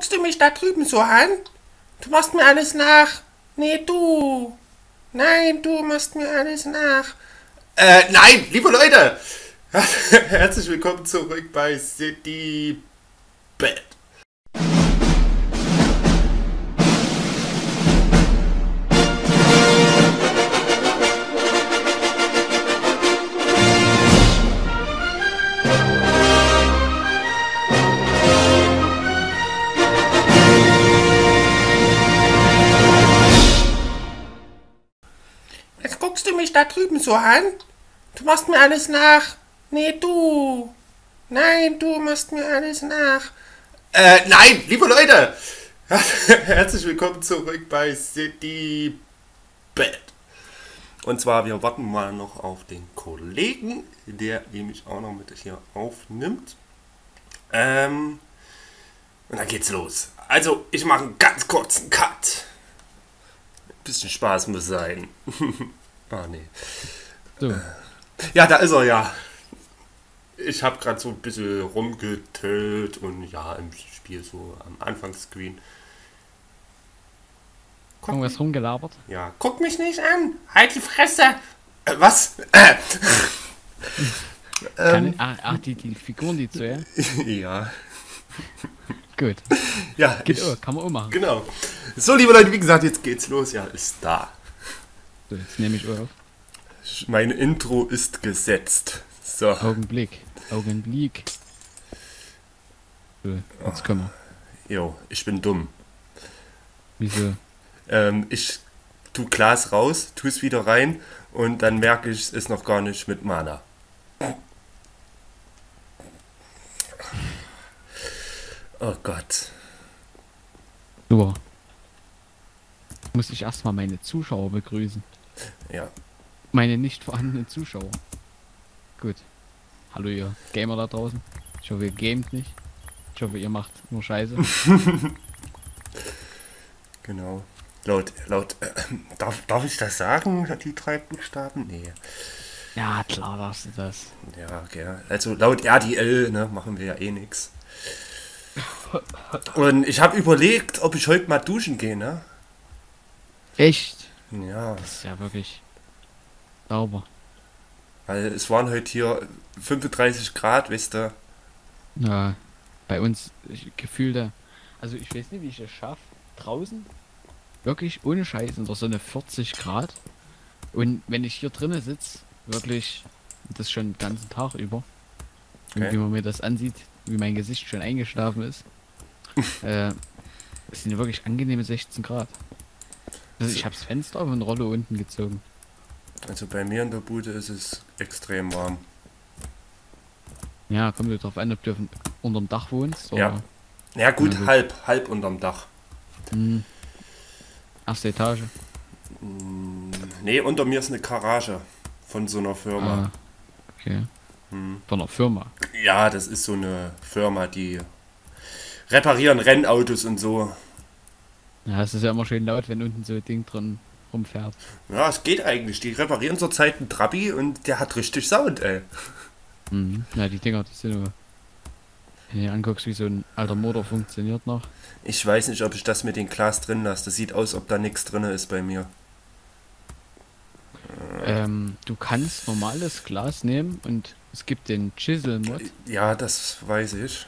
guckst du mich da drüben so an? Du machst mir alles nach. Nee, du. Nein, du machst mir alles nach. Äh, nein, liebe Leute. Herzlich willkommen zurück bei City Bed. Jetzt guckst du mich da drüben so an? Du machst mir alles nach. Nee, du. Nein, du machst mir alles nach. Äh, nein, liebe Leute. Herzlich willkommen zurück bei City Bed. Und zwar, wir warten mal noch auf den Kollegen, der nämlich auch noch mit hier aufnimmt. Ähm, und dann geht's los. Also, ich mache einen ganz kurzen Cut. Bisschen Spaß muss sein. ah, nee. So, Ja, da ist er ja. Ich habe gerade so ein bisschen rumgetötet und ja, im Spiel so am Anfangsscreen. Guck, irgendwas rumgelabert. ja, guck mich nicht an. Halt die Fresse. Äh, was? Äh. Kann, ähm, ah, ach, die, die Figuren, die zu, ja? ja. Gut. Ja, Geht ich, auch, kann man auch machen. genau. So, liebe Leute, wie gesagt, jetzt geht's los. Ja, ist da. So, jetzt nehme ich auf. Mein Intro ist gesetzt. So. Augenblick. Augenblick. So, jetzt können wir. Jo, ich bin dumm. Wieso? Ähm, ich tu Glas raus, tu es wieder rein und dann merke ich, es ist noch gar nicht mit Mana. Oh Gott. Super. Muss ich erstmal meine Zuschauer begrüßen. Ja. Meine nicht vorhandenen Zuschauer. Gut. Hallo ihr Gamer da draußen. Ich hoffe ihr gamet nicht. Ich hoffe ihr macht nur Scheiße. Genau. Laut, laut, äh, darf, darf ich das sagen, die drei Buchstaben? Nee. ja, klar darfst du das. Ja, okay. Also laut RDL, ne, machen wir ja eh nix. Und ich habe überlegt, ob ich heute mal duschen gehe, ne? Echt? Ja, Das ist ja wirklich sauber. weil es waren heute hier 35 Grad, weißt du. Ja, bei uns gefühlte, also ich weiß nicht, wie ich es schaffe, draußen wirklich ohne Scheiß in der Sonne 40 Grad und wenn ich hier drinnen sitze, wirklich das schon den ganzen Tag über und Okay. wie man mir das ansieht, wie mein Gesicht schon eingeschlafen ist, äh, es sind wirklich angenehme 16 Grad. Also ich habe das Fenster auf und Rolle unten gezogen. Also bei mir in der Bude ist es extrem warm. Ja, kommt ja drauf an, ob du auf, unterm Dach wohnst oder Ja. Ja gut, Ja, halb, halb unterm Dach. Hm. erste Etage. Mm, Nee, unter mir ist eine Garage von so einer Firma. Ah, okay. Hm. Von einer Firma. Ja, das ist so eine Firma, die reparieren Rennautos und so. Ja, es ist ja immer schön laut, wenn unten so ein Ding drin rumfährt. Ja, es geht eigentlich. Die reparieren zurzeit einen Trabi und der hat richtig Sound, ey. Mhm. Ja, die Dinger, die sind nur. Wenn du dir anguckst, wie so ein alter Motor funktioniert noch. Ich weiß nicht, ob ich das mit dem Glas drin lasse. Das sieht aus, ob da nichts drin ist bei mir. Ähm, du kannst normales Glas nehmen und es gibt den Chisel-Mod. Ja, das weiß ich.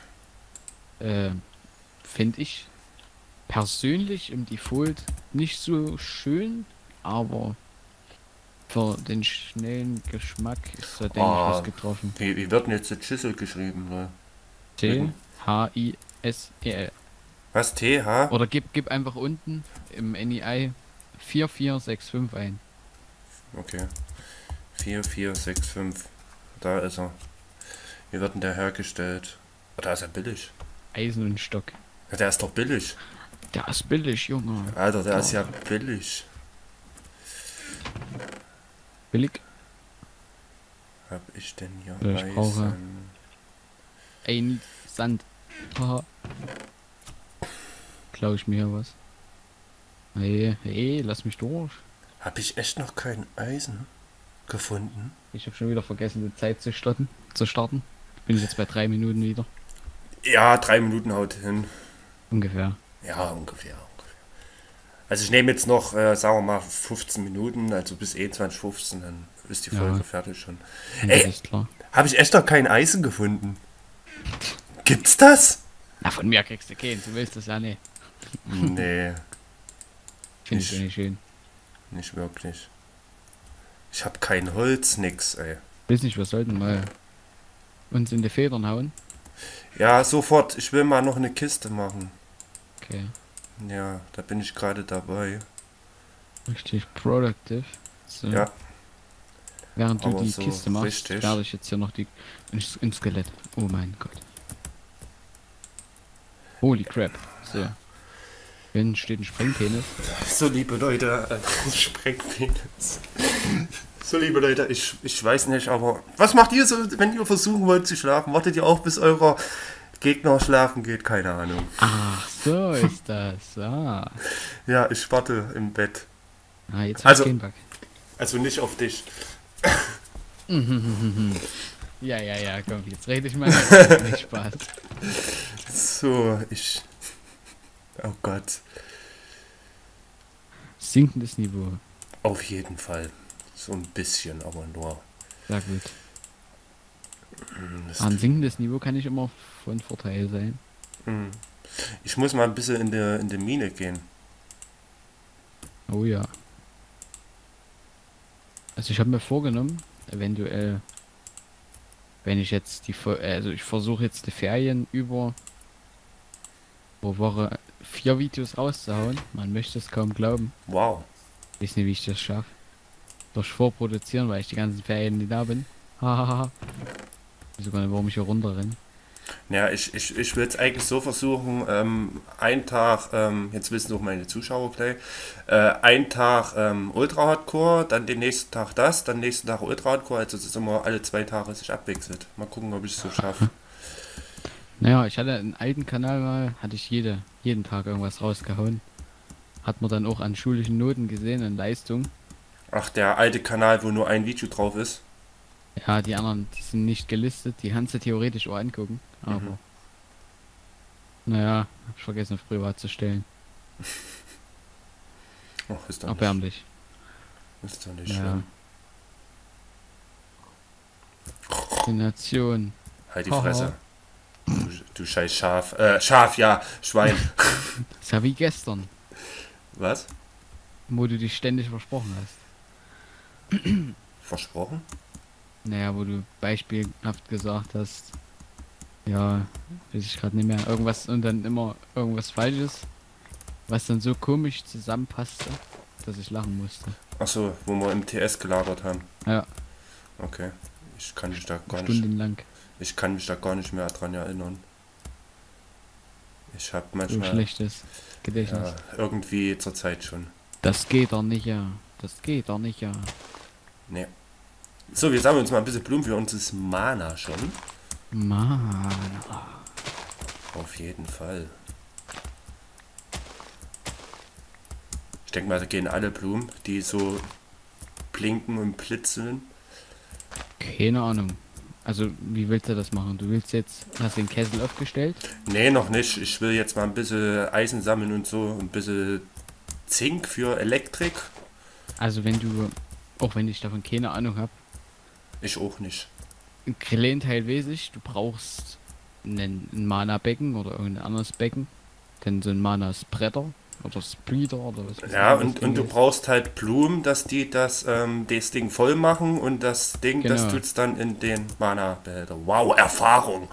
Äh, Finde ich persönlich im Default nicht so schön, aber für den schnellen Geschmack ist da, denke ich, Ah. was getroffen. Wie, wie wird denn jetzt der Chisel geschrieben? Ne? T-H-I-S-E-L. Was? TH? Oder gib, gib einfach unten im NEI 4465 ein. Okay. 4465. Da ist er. Wie wird denn der hergestellt? Oh, da ist er billig. Eisen und Stock. Ja, der ist doch billig. Der ist billig, Junge. Alter, der ist ja billig. Billig. Hab ich denn hier Ja, ich brauche- Eisen? Ein Sand. Haha. Klau ich mir was? Hey, hey, lass mich durch. Hab ich echt noch kein Eisen gefunden? Ich habe schon wieder vergessen, die Zeit zu starten. Zu starten. Bin ich jetzt bei drei Minuten wieder. Ja, drei Minuten haut hin. Ungefähr. Ja, ungefähr. ungefähr. Also ich nehme jetzt noch, äh, sagen wir mal, 15 Minuten, also bis 21, 15, dann ist die Ja. Folge fertig schon. Ja, Ey. Habe ich echt noch kein Eisen gefunden? Gibt's das? Na, von mir kriegst du keinen. Du willst das ja nicht. Nee, Finde ich Ich- nicht schön. nicht wirklich. Ich habe kein Holz, nix, ey. Weiß nicht, wir sollten mal uns in die Federn hauen. Ja, sofort. Ich will mal noch eine Kiste machen. Okay. Ja, da bin ich gerade dabei. Richtig productive. So. Ja, Während du aber die so Kiste machst, richtig. werde ich jetzt hier noch die ein Skelett. Oh mein Gott. Holy crap. So. Wenn steht ein Sprengpenis. so liebe Leute, äh, Sprengpenis. So liebe Leute, ich, ich weiß nicht, aber was macht ihr so, wenn ihr versuchen wollt zu schlafen? Wartet ihr auch bis eurer Gegner schlafen geht? Keine Ahnung. Ach, so ist das. Ah, Ja, ich warte im Bett. ah jetzt Also- also. Also nicht auf dich. Ja, ja, ja, komm, jetzt rede ich mal. nicht Spaß. So, ich. Oh Gott. Sinkendes Niveau. Auf jeden Fall. So ein bisschen, aber nur. Sehr gut. Das- Ein sinkendes Niveau kann nicht immer von Vorteil sein. hm. Ich muss mal ein bisschen in der in die Mine gehen. Oh ja. Also ich habe mir vorgenommen, eventuell, wenn ich jetzt die, also ich versuche jetzt die Ferien über pro Woche vier Videos rauszuhauen. Man möchte es kaum glauben. Wow. Ich weiß nicht, wie ich das schaffe. Durch Vorproduzieren, weil ich die ganzen Ferien nicht da bin. Hahaha. Sogar nicht, warum ich hier runterrenne. Ja, ich, ich, ich will es eigentlich so versuchen, ähm, einen Tag, ähm, jetzt wissen auch meine Zuschauer gleich, äh, einen Tag ähm, Ultra Hardcore, dann den nächsten Tag das, dann nächsten Tag Ultra Hardcore, also es ist immer alle zwei Tage sich abwechselt. Mal gucken, ob ich es so schaffe. Naja, ich hatte einen alten Kanal mal, hatte ich jede, jeden Tag irgendwas rausgehauen. Hat man dann auch an schulischen Noten gesehen, an Leistung. Ach, der alte Kanal, wo nur ein Video drauf ist. Ja, die anderen, die sind nicht gelistet, die kannst du theoretisch auch angucken. Aber. Mhm. Naja, hab ich vergessen auf privat zu stellen. Ach, ist doch nicht, Erbärmlich. ist doch nicht Ja. schlimm. Die Nation. Halt die. Fresse. Du, du scheiß Schaf. Äh, Schaf, ja, Schwein. ist ja wie gestern, Was? wo du dich ständig versprochen hast. Versprochen? Naja, wo du beispielhaft gesagt hast, ja, weiß ich gerade nicht mehr, irgendwas und dann immer irgendwas Falsches, was dann so komisch zusammenpasste, dass ich lachen musste. Achso, wo wir im TS gelagert haben. Ja, Okay. Ich kann mich da gar nicht. stundenlang. Ich kann mich da gar nicht mehr dran erinnern. Ich habe manchmal schlechtes Gedächtnis. ja, irgendwie zur Zeit schon. Das geht doch nicht, ja. Das geht doch nicht, ja. Nee. So, wir sammeln uns mal ein bisschen Blumen für uns ist Mana schon. Mann. Auf jeden Fall. Ich denke mal, da gehen alle Blumen, die so blinken und blitzeln. Keine Ahnung. Also, wie willst du das machen? Du willst jetzt, hast den Kessel aufgestellt? Nee, noch nicht. Ich will jetzt mal ein bisschen Eisen sammeln und so. Ein bisschen Zink für Elektrik. Also, wenn du, auch wenn ich davon keine Ahnung habe, Ich auch nicht. weiß ich, du brauchst einen, ein Mana-Becken oder irgendein anderes Becken. Denn so ein Mana-Spreader oder Spreader oder was Ja, und, das und du brauchst halt Blumen, dass die das, ähm, das Ding voll machen und das Ding, das Genau. tut's dann in den Mana-Behälter. Wow, Erfahrung!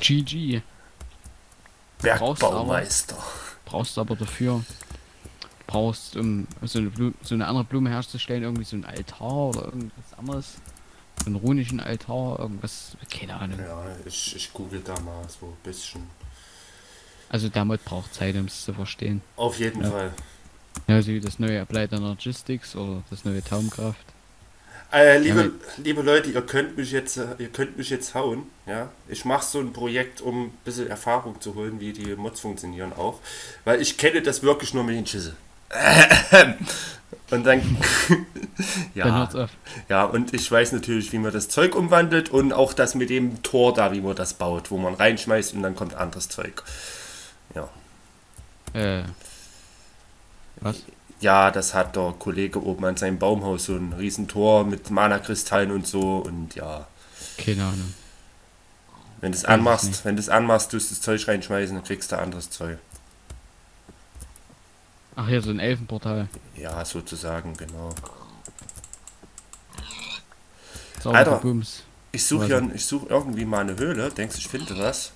GG. brauchst aber- Bergbaumeister. Brauchst aber dafür, brauchst, um so eine, Blume, so eine andere Blume herzustellen, irgendwie so ein Altar oder irgendwas anderes. So einen runischen Altar, irgendwas, keine Ahnung. Ja, ich, ich google da mal so ein bisschen. Also der Mod braucht Zeit, um es zu verstehen. Auf jeden Ja. Fall. Ja, so wie das neue Applied Energistics oder das neue Taumkraft. Äh, liebe, Ja, liebe Leute, ihr könnt mich jetzt, äh, ihr könnt mich jetzt hauen, ja. Ich mache so ein Projekt, um ein bisschen Erfahrung zu holen, wie die Mods funktionieren auch. Weil ich kenne das wirklich nur mit den Schüsse. Und dann. Ja, ja, und ich weiß natürlich, wie man das Zeug umwandelt und auch das mit dem Tor da, wie man das baut, wo man reinschmeißt und dann kommt anderes Zeug. Ja. Äh. Was? Ja, das hat der Kollege oben an seinem Baumhaus so ein Riesentor mit Mana-Kristallen und so und ja. Keine Ahnung. Wenn du es anmachst, wenn du es anmachst, tust du das Zeug reinschmeißen, dann kriegst du anderes Zeug. Ach, hier so ein Elfenportal. Ja, sozusagen, genau. Sauber Alter. Bums. Ich suche hier, ich suche irgendwie mal eine Höhle. Denkst du, ich finde was?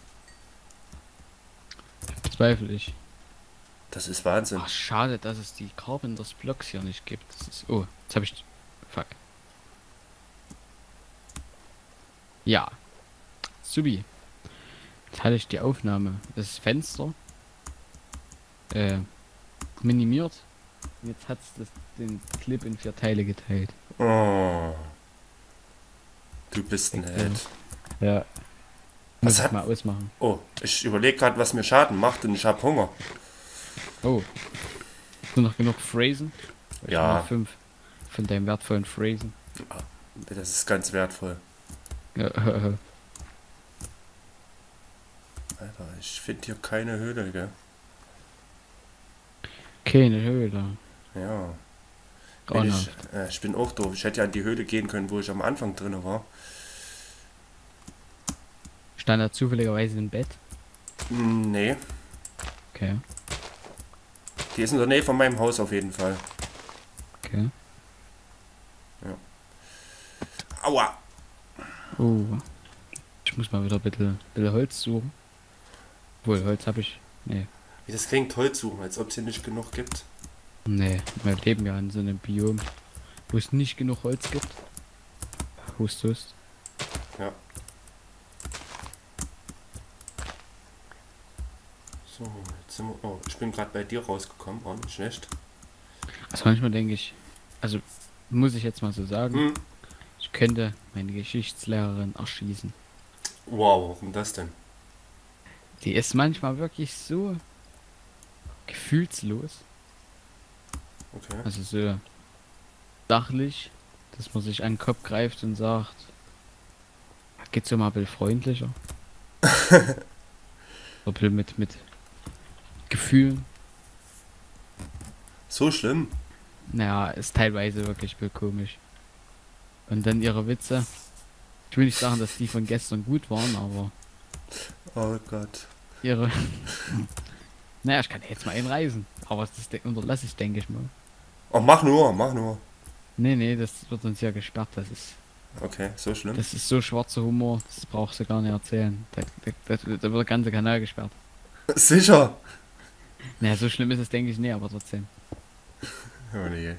Bezweifle ich. Das ist Wahnsinn. Ach, schade, dass es die Carpenters Blocks hier nicht gibt. Das ist, oh, jetzt habe ich. Fuck. Ja. Subi. Jetzt hatte ich die Aufnahme. Das Fenster. Äh. Minimiert. Und jetzt hat es den Clip in vier Teile geteilt. Oh. Du bist Ja. nett. Ja. Was Muss ich hat- mal ausmachen. Oh, ich überlege gerade, was mir Schaden macht und ich habe Hunger. Oh. Hast du noch genug Phrasen? Ich Ja. Fünf von deinen wertvollen Phrasen. Das ist ganz wertvoll. Ja, Alter, ich finde hier keine Höhle, gell? Keine Höhle. Ja. Wenn ich, äh, ich bin auch doof. Ich hätte ja an die Höhle gehen können, wo ich am Anfang drin war. Stand da zufälligerweise im Bett. Nee, Okay, die ist in der Nähe von meinem Haus auf jeden Fall. okay. Aua! Oh. Ich muss mal wieder ein bisschen, bisschen Holz suchen. Wohl, Holz habe ich. Nee. Wie das klingt, Holz suchen, als ob es hier nicht genug gibt. Nee, wir leben ja in so einem Biom, wo es nicht genug Holz gibt. Hust, hust. Ja. So, jetzt sind wir. Oh, ich bin gerade bei dir rausgekommen, war nicht schlecht. Also manchmal denke ich, also muss ich jetzt mal so sagen, Hm. ich könnte meine Geschichtslehrerin erschießen. Wow, warum das denn? Die ist manchmal wirklich so gefühlslos. Okay. Also so sachlich, dass man sich an den Kopf greift und sagt, geht's so mal ein bisschen freundlicher. Mit, mit Gefühlen. So schlimm. Naja, ist teilweise wirklich komisch. Und dann ihre Witze. Ich will nicht sagen, dass die von gestern gut waren, aber Oh Gott. ihre. naja, ich kann jetzt mal einreisen. Aber das unterlasse ich, denke ich mal. Oh, mach nur, mach nur. Nee, nee, das wird uns ja gesperrt. Das ist, Okay, so schlimm. das ist so schwarzer Humor, das brauchst du gar nicht erzählen. Da, da, da wird der ganze Kanal gesperrt. Sicher. Naja, so schlimm ist es, denke ich, nicht, aber trotzdem. Oh nee.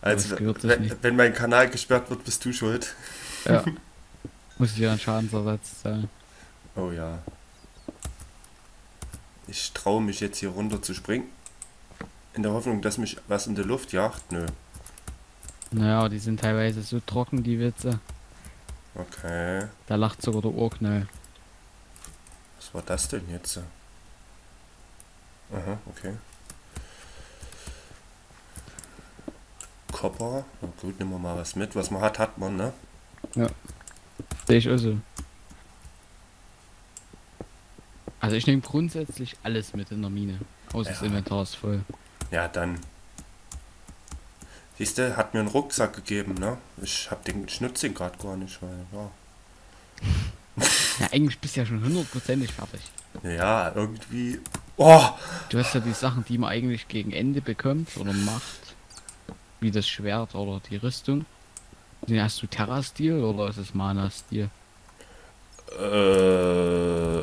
Also, wenn, wenn mein Kanal gesperrt wird, bist du schuld. Ja. Muss ich ja einen Schadensersatz zahlen. Oh ja. Ich traue mich jetzt hier runter zu springen. In der Hoffnung, dass mich was in der Luft jagt. Nö. Naja, die sind teilweise so trocken, die Witze. Okay. Da lacht sogar der Ohrknall. Was war das denn jetzt? Aha, okay. Kopper. Na gut, nehmen wir mal was mit. Was man hat, hat man, ne? Sehe ich also. Also ich nehme grundsätzlich alles mit in der Mine. Außer das Ja. Inventar ist voll. Ja, dann. Siehst du, hat mir einen Rucksack gegeben, ne? Ich hab den, ich nutze den gerade gar nicht, weil, ja. Ja, eigentlich bist du ja schon hundertprozentig fertig. Ja, irgendwie. Oh! Du hast ja die Sachen, die man eigentlich gegen Ende bekommt oder macht. Wie das Schwert oder die Rüstung. Den hast du Terra-Stil oder ist es Mana-Stil? Äh,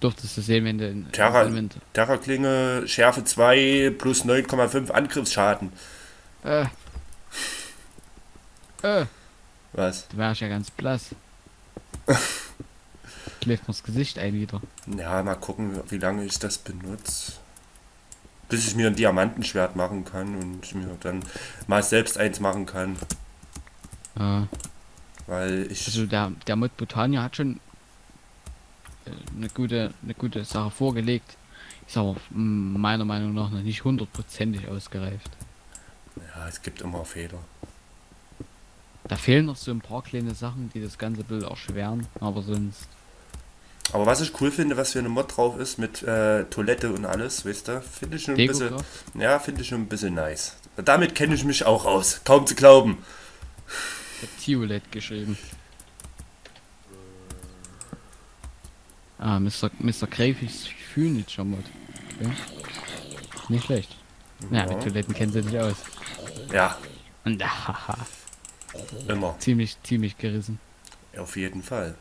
Durftest du sehen, wenn du in Terra- ins Inventar- Terra-Klinge, Schärfe 2 plus 9,5 Angriffsschaden. Äh. Äh. Was? Du wärst ja ganz blass. Schläft mir's Gesicht ein wieder. Ja, mal gucken, wie lange ich das benutze. Bis ich mir ein Diamantenschwert machen kann und mir dann mal selbst eins machen kann. Ja. Weil ich. Also der, der Mod Botania hat schon äh, eine gute, eine gute Sache vorgelegt. Ist aber meiner Meinung nach noch nicht hundertprozentig ausgereift. Ja, es gibt immer Fehler. Da fehlen noch so ein paar kleine Sachen, die das ganze Bild erschweren, aber sonst. Aber was ich cool finde, was für eine Mod drauf ist mit äh, Toilette und alles, weißt du, finde ich schon ein Deko bisschen, drauf? ja, finde ich schon ein bisschen nice. Damit kenne ich mich auch aus, kaum zu glauben. Ich hab Tiolet geschrieben. Ah, Mr. Mr. Gräfis Fühlnitscher Mod. Okay. Nicht schlecht. Ja, mit Toiletten kennen sie sich aus. Ja, Und haha, immer, ziemlich, ziemlich gerissen. auf jeden Fall.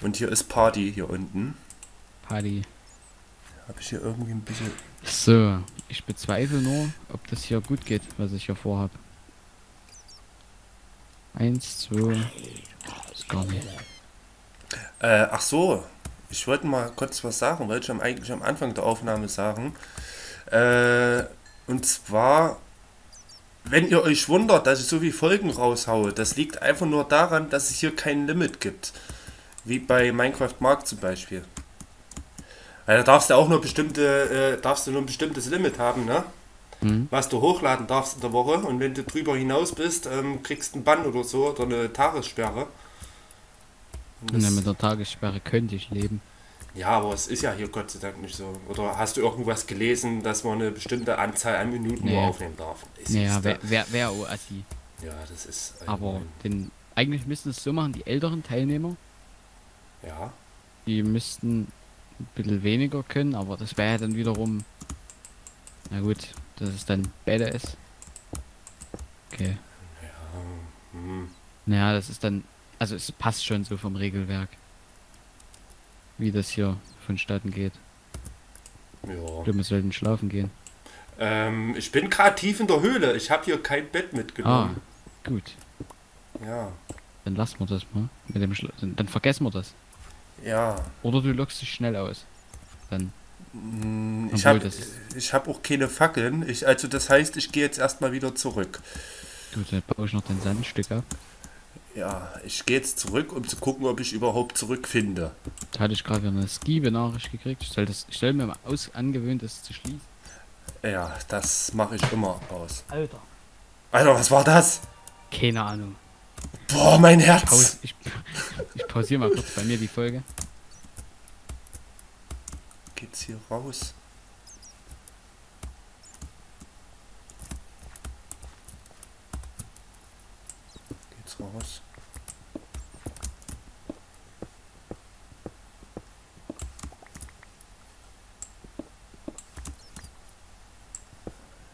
Und hier ist Party hier unten. Party. Habe ich hier irgendwie ein bisschen. So, ich bezweifle nur, ob das hier gut geht, was ich hier vorhab. Eins, zwei. Ist gar nicht. Äh, ach so, ich wollte mal kurz was sagen, wollte ich am, eigentlich am Anfang der Aufnahme sagen. Äh, und zwar, wenn ihr euch wundert, dass ich so viele Folgen raushaue, das liegt einfach nur daran, dass es hier kein Limit gibt. Wie bei Minecraft Mark zum Beispiel. Weil da darfst du auch nur bestimmte, äh, darfst du nur ein bestimmtes Limit haben, ne? Mhm. Was du hochladen darfst in der Woche und wenn du drüber hinaus bist, ähm, kriegst du einen Bann oder so oder eine Tagessperre. Und das- mit der Tagessperre könnte ich leben. ja, aber es ist ja hier Gott sei Dank nicht so. Oder hast du irgendwas gelesen, dass man eine bestimmte Anzahl an Minuten nur Nee. aufnehmen darf? Es Naja, ist wer, wer, wer oh, Assi. ja, das ist. Aber den, eigentlich müssten es so machen, die älteren Teilnehmer, Ja, die müssten ein bisschen weniger können, aber das wäre ja dann wiederum. Na gut, das ist dann Badass. Okay. hm, Naja, das ist dann. Also es passt schon so vom Regelwerk. Wie das hier vonstatten geht. ja. Wir sollten schlafen gehen. Ähm, ich bin gerade tief in der Höhle. Ich habe hier kein Bett Ah, mitgenommen. gut. Ja, Dann lassen wir das mal. Mit dem Schla dann vergessen wir das. Ja. Oder du lockst dich schnell aus. Dann. Hm, Ich habe hab auch keine Fackeln. Ich, also das heißt, ich gehe jetzt erstmal wieder zurück. Gut, dann baue ich noch dein Sandstück ab. Ja, ich gehe jetzt zurück, um zu gucken, ob ich überhaupt zurückfinde. Da hatte ich gerade eine Skibe-Nachricht gekriegt. Ich soll, das, ich soll mir mal aus angewöhnt, das zu schließen. Ja, das mache ich immer aus. Alter. Alter, was war das? Keine Ahnung. Boah, mein Herz. Paus ich, ich pausiere mal kurz bei mir die Folge. Geht's hier raus? Geht's raus?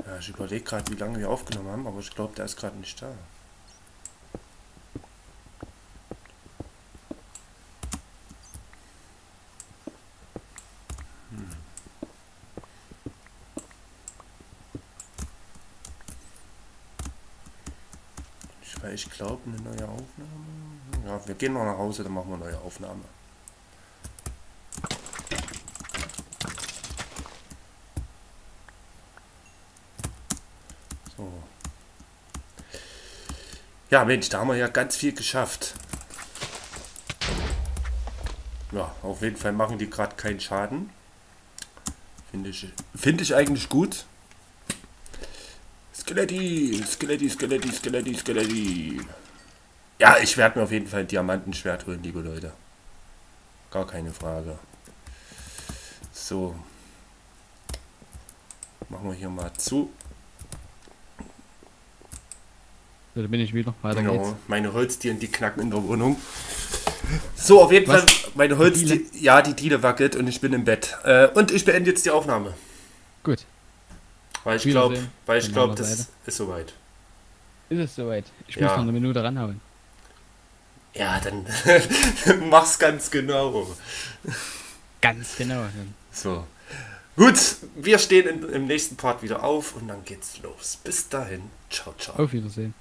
Ja, ich überlege gerade, wie lange wir aufgenommen haben, aber ich glaube, der ist gerade nicht da. Ich, glaube, eine neue Aufnahme. Ja, wir gehen noch nach Hause, dann machen wir eine neue Aufnahme. So. Ja, Mensch, da haben wir ja ganz viel geschafft. Ja, auf jeden Fall machen die gerade keinen Schaden. Finde ich, finde ich eigentlich gut. Skeletti, Skeletti, Skeletti, Skeletti, Skeletti. Ja, ich werde mir auf jeden Fall ein Diamantenschwert holen, liebe Leute. Gar keine Frage. So. Machen wir hier mal zu. So, da bin ich wieder. Weiter geht's. Genau, meine Holzdielen, die knacken in der Wohnung. So, auf jeden Was? Fall, meine Holzdiele, ja, die Diele wackelt und ich bin im Bett. Äh, und ich beende jetzt die Aufnahme. Gut. Weil ich glaube, weil ich glaube, das Seite. ist soweit. Ist es soweit? Ich Ja. muss noch eine Minute ranhauen. Ja, dann mach's ganz genau. Ganz genau. So. Gut, wir stehen in, im nächsten Part wieder auf und dann geht's los. Bis dahin. Ciao, ciao. Auf Wiedersehen.